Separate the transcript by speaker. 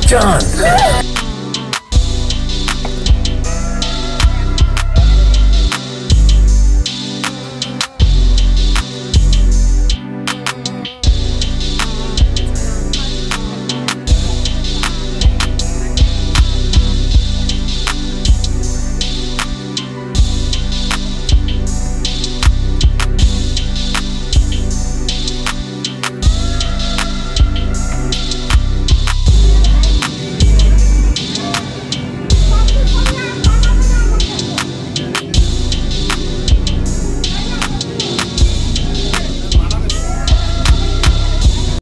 Speaker 1: John!